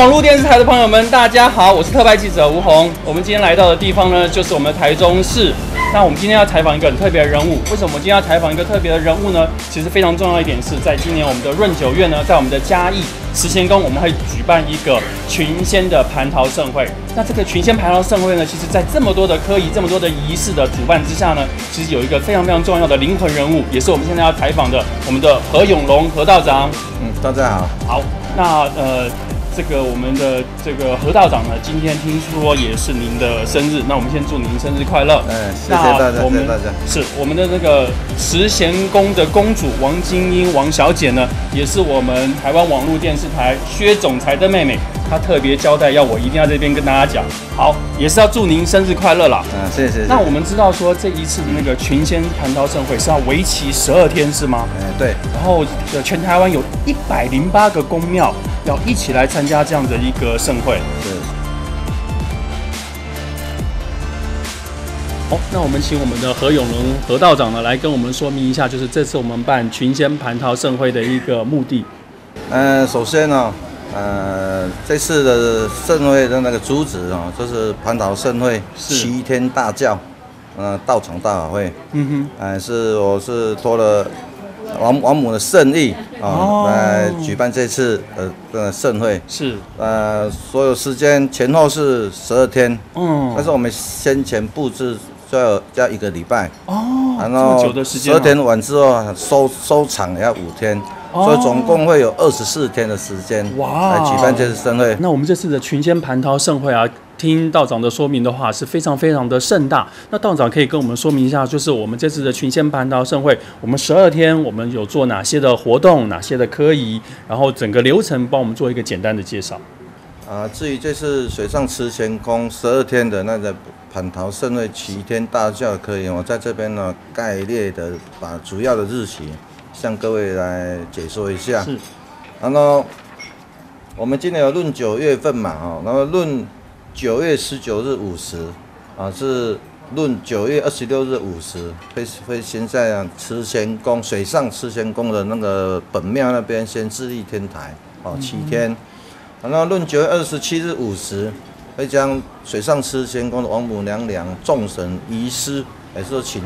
网络电视台的朋友们，大家好，我是特派记者吴红。我们今天来到的地方呢，就是我们的台中市。那我们今天要采访一个很特别的人物。为什么我们今天要采访一个特别的人物呢？其实非常重要一点是在今年我们的润九月呢，在我们的嘉义慈贤宫，我们会举办一个群仙的蟠桃盛会。那这个群仙蟠桃盛会呢，其实在这么多的科仪、这么多的仪式的主办之下呢，其实有一个非常非常重要的灵魂人物，也是我们现在要采访的我们的何永龙何道长。嗯，大家好。好，那呃。这个我们的这个何道长呢，今天听说也是您的生日，那我们先祝您生日快乐。嗯，谢谢大家，谢谢大家。是我们的那个慈贤宫的公主王金英王小姐呢，也是我们台湾网络电视台薛总裁的妹妹，她特别交代要我一定要这边跟大家讲，好，也是要祝您生日快乐啦。嗯，谢谢。那我们知道说这一次的那个群仙蟠桃盛会是要为期十二天是吗？嗯，对。然后全台湾有一百零八个宫庙。要一起来参加这样的一个盛会。对。好，那我们请我们的何永龙何道长呢，来跟我们说明一下，就是这次我们办群仙蟠桃盛会的一个目的。嗯，首先呢，呃，这次的盛会的那个主旨啊，就是蟠桃盛会齐天大教，呃，道场大法会。嗯哼。哎，是我是托了。王王母的圣意啊，来举办这次呃呃盛会。是。呃所有时间前后是十二天，嗯，但是我们先前布置就要要一个礼拜。哦，然后十二天完之后收收场要五天，所以总共会有二十四天的时间哇。来举办这次盛会。那我们这次的群仙蟠桃盛会啊。听道长的说明的话是非常非常的盛大。那道长可以跟我们说明一下，就是我们这次的群仙蟠桃盛会，我们十二天我们有做哪些的活动，哪些的科仪，然后整个流程帮我们做一个简单的介绍。啊，至于这次水上慈贤宫十二天的那个蟠桃盛会齐天大教科仪，我在这边呢概略的把主要的日期向各位来解说一下。是。然后我们今年有论九月份嘛，哈，然后论。九月十九日午时，啊，是论九月二十六日午时，会会先在慈贤宫水上慈贤宫的那个本庙那边先自立天台，哦，七天。然后论九月二十七日午时，会将水上慈贤宫的王母娘娘众神遗失，也是请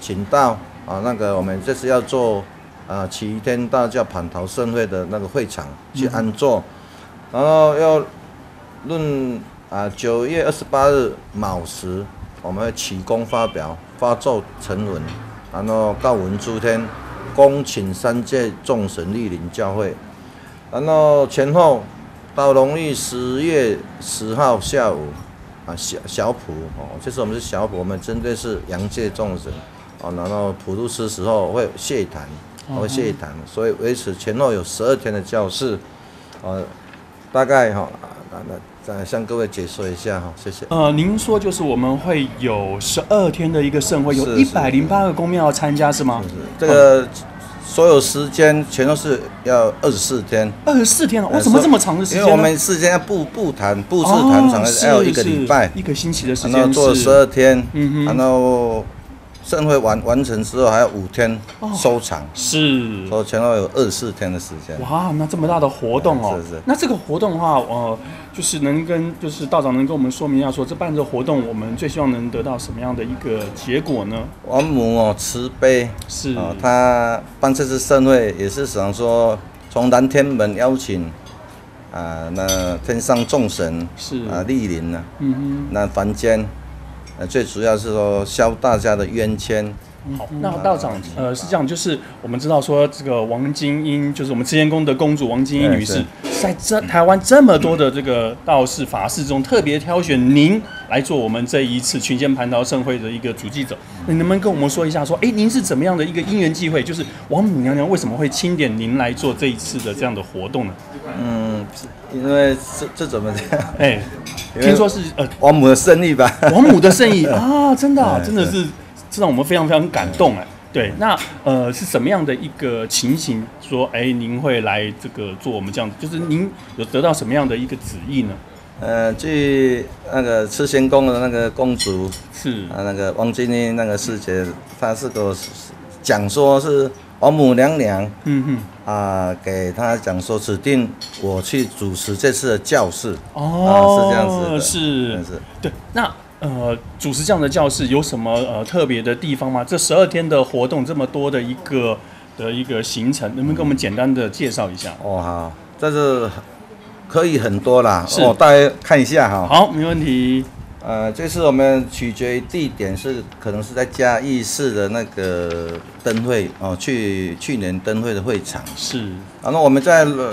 请到啊那个我们这次要做啊齐天大教蟠桃盛会的那个会场去安坐，然后要论。啊，九月二十八日卯时，我们会启功发表，发奏成文，然后告文诸天，恭请三界众神莅临教会。然后前后到农历十月十号下午，啊小小普哦，这是我们是小普，我们针对是阳界众神哦。然后普渡师时候会谢坛，会谢坛，所以为此前后有十二天的教室，呃，大概哈，那那。再向各位解说一下哈，谢谢。呃，您说就是我们会有十二天的一个盛会，有一百零八个公庙要参加是吗？是。这个所有时间全都是要二十四天。二十四天了，为什么这么长的时间？因为我们时间要布布坛布置坛场要一个礼拜，一个星期的时间，然后做十二天，然后。盛会完完成之后还有五天收场，是，所以前后有二十四天的时间。哇，那这么大的活动哦，是是。那这个活动的话，呃，就是能跟就是道长能跟我们说明一下，说这办这活动，我们最希望能得到什么样的一个结果呢？王母哦，慈悲是啊，他办这次盛会也是想说从南天门邀请啊，那天上众神是啊莅临呢，嗯哼，那凡间。呃，最主要是说消大家的冤签。好，那道长，呃，是这样，就是我们知道说这个王金英，就是我们慈贤宫的公主王金英女士，在这台湾这么多的这个道士法事中，特别挑选您来做我们这一次群仙蟠桃盛会的一个主祭者。你能不能跟我们说一下，说，哎，您是怎么样的一个因缘际会？就是王母娘娘为什么会钦点您来做这一次的这样的活动呢？嗯，因为这这怎么这样？哎。听说是呃王母的圣意吧？王母的圣意 啊，真的，真的是，这让我们非常非常感动哎。对，那呃是什么样的一个情形？说哎，您会来这个做我们这样子，就是您有得到什么样的一个旨意呢？呃，据那个慈贤宫的那个公主是啊，那个王金英那个师姐，她是给我讲说是王母娘娘嗯哼，啊、给他讲说指定我去主持这次的教室，哦，是这样子的是是对，那呃，主持这样的教室有什么呃特别的地方吗？这十二天的活动这么多的一个的一个行程，能不能给我们简单的介绍一下？哦好，这是可以很多啦，是哦，大家看一下哈。好，没问题。呃，这次我们取决于地点是可能是在嘉义市的那个灯会哦，去去年灯会的会场。是，然后我们在呃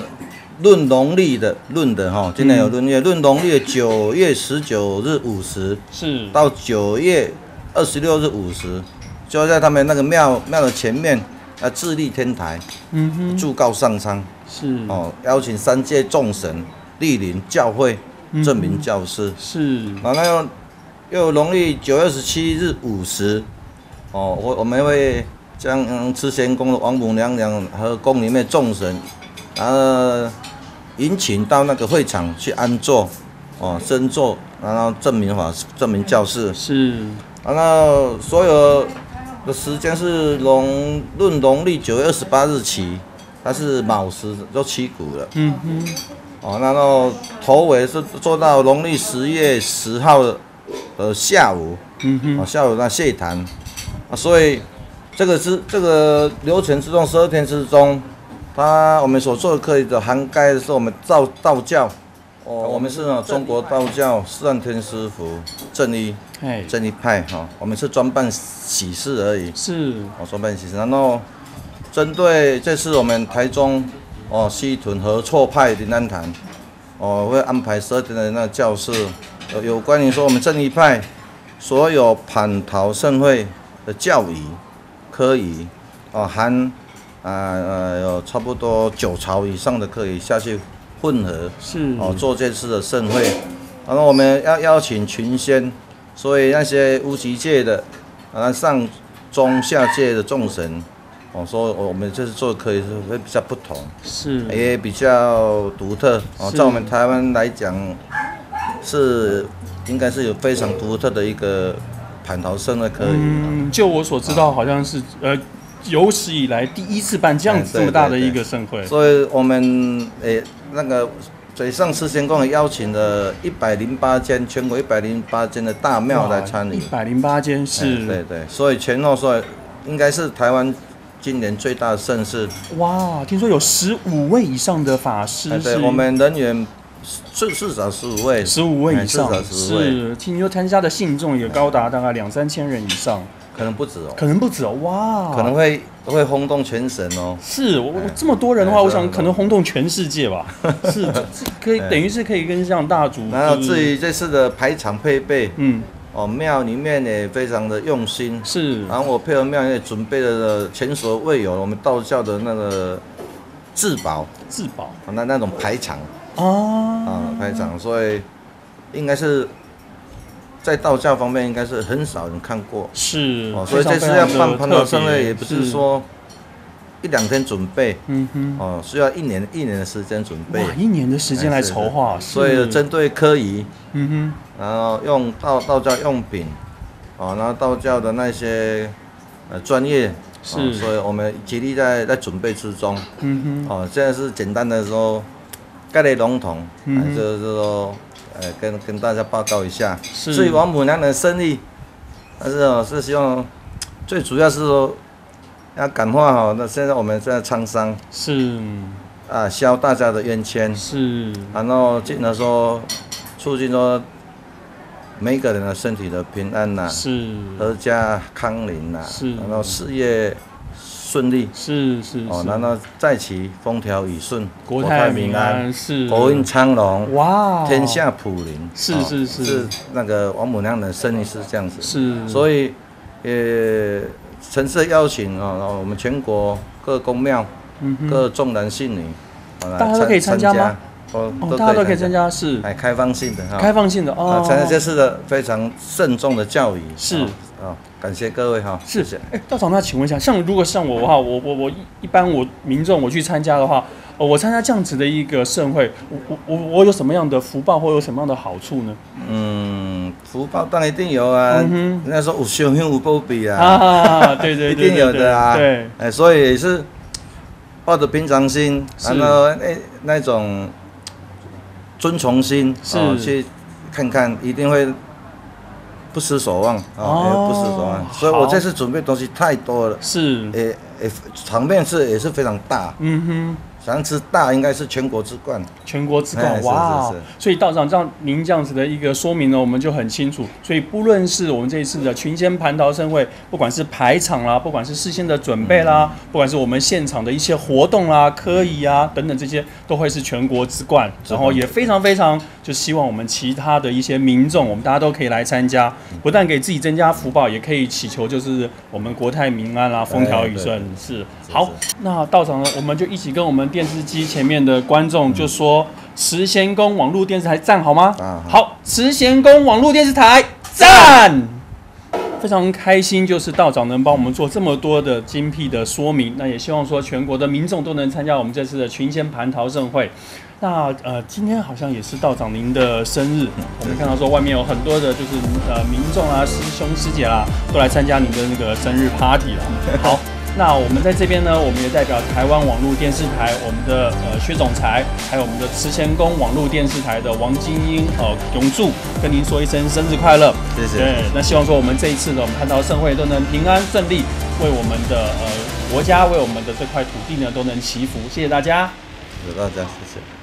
论农历的论的哈，今年有论月，论农历的九月十九日午时是，到九月二十六日午时，就在他们那个庙庙的前面啊，自立天台，嗯哼，祝告上苍。是，哦，邀请三界众神莅临教会，嗯证明教师。是，然后又又农历九月二十七日午时，哦，我我们会将嗯慈贤宫的王母娘娘和宫里面众神，然后迎请到那个会场去安坐，哦，升座，然后证明法证明教士，是，然后所有的时间是农论农历九月二十八日起，它是卯时就起鼓了。嗯哼，哦，然后头尾是做到农历十月十号的呃下午，嗯哼，哦下午那谢坛，啊，所以这个是这个流程之中十二天之中，它我们所做的课的涵盖的是我们道道教，哦，我们是呢中国道教四岸天师傅正一哎，正一派哈、我们是专办喜事而已，是，哦，专办喜事，然后针对这次我们台中哦西屯合错派林安坛，哦会安排十二天的那个教室，呃有关于说我们正义派所有蟠桃盛会的教仪、科仪，哦含啊呃有差不多九朝以上的科仪下去混合，是，哦，做这次的盛会，然后我们要邀请群仙，所以那些无极界的，啊上中下界的众神，哦，说我们这次做的可以是会比较不同，是，也比较独特，哦，在我们台湾来讲，是应该是有非常独特的一个蟠桃盛的可以。嗯，就我所知道，好像是呃有史以来第一次办这样这么大的一个盛会，所以我们诶、那个水上慈贤宫也邀请了一百零八间全国一百零八间的大庙来参与。一。百零八间哎是，对对，所以前后说应该是台湾今年最大的盛事。哇，听说有十五位以上的法师哎，对，是。我们人员至至少十五位，十五位以上是，听说参加的信众也高达大概两三千人以上，可能不止哦，可能不止哦，哇，可能会会轰动全省哦。是我这么多人的话，我想可能轰动全世界吧，是这这可以哎。等于是可以跟像大主，然后就是至于这次的排场配备，嗯哦，庙里面也非常的用心，是。然后我配合庙也准备了前所未有我们道教的那个至宝，自保啊那那种排场。啊啊排场，所以应该是在道教方面应该是很少人看过。是。哦，所以这次要办蟠桃盛会也不是说一两天准备嗯哼。哦，需要一年一年的时间准备。哇，，一年的时间来筹划，所以针对科仪，嗯哼。然后用道道教用品，哦，然后道教的那些呃专业，是。哦所以我们极力在在准备之中，嗯哼，嗯哦，现在是简单的说概念笼统，嗯就是说呃跟跟大家报告一下。是。至于王母娘娘的生意，但是哦是希望最主要是说要感化好，那现在我们在沧桑，是。啊消大家的冤屈。是。然后进而说促进说每个人的身体的平安呐、是。阖家康宁呐、是。然后事业顺利。是是哦，然后在其风调雨顺，国泰民安，是。国运昌隆，哇，天下普宁。是是。是那个王母娘娘的生意是这样子，是，所以呃，诚挚的邀请啊、哦，我们全国各宫庙、嗯各重男性女，大家都可以参加吗？哦，哦，大家都可以参，加，是哎，开放性的哈。开放性的啊哦，，参加这次的非常慎重的教育是啊、哦感谢各位哈，是谢谢。哎，道长，那请问一下，像如果像我的话，我我我一一般我民众我去参加的话，呃，我参加这样子的一个盛会，我我我我有什么样的福报或有什么样的好处呢？嗯，福报当然一定有啊，嗯人家说有修行无波比啊，啊，对对一对，定有的啊。对，哎，所以也是抱着平常心，然后那那种尊崇心，是。哦，去看看，一定会不失所望哦不失所望。所以我这次准备东西太多了，是，也也场面是也是非常大，嗯哼。上次大应该是全国之冠。全国之冠哇是是！所以道长这样您这样子的一个说明呢，我们就很清楚。所以不论是我们这一次的群仙蟠桃盛会，不管是排场啦，不管是事先的准备啦，嗯不管是我们现场的一些活动啦、科仪啊等等这些，都会是全国之冠。然后也非常非常就希望我们其他的一些民众，我们大家都可以来参加，嗯不但给自己增加福报，也可以祈求就是我们国泰民安啦、风调雨顺。是好，那道长呢，我们就一起跟我们电视机前面的观众就说，慈贤宫网络电视台站好吗？啊好，慈贤宫网络电视台站。非常开心，就是道长能帮我们做这么多的精辟的说明。那也希望说全国的民众都能参加我们这次的群仙蟠桃盛会。那呃，今天好像也是道长您的生日，我们看到说外面有很多的就是呃民众啊、师兄师姐啦，都来参加您的那个生日 party 了。好。那我们在这边呢，我们也代表台湾网络电视台，我们的呃薛总裁，还有我们的慈贤宫网络电视台的王金英呃永柱，跟您说一声生日快乐。谢谢。对，那希望说我们这一次呢，我们看到盛会都能平安顺利，为我们的呃国家，为我们的这块土地呢都能祈福。谢谢大家。谢谢大家，谢谢。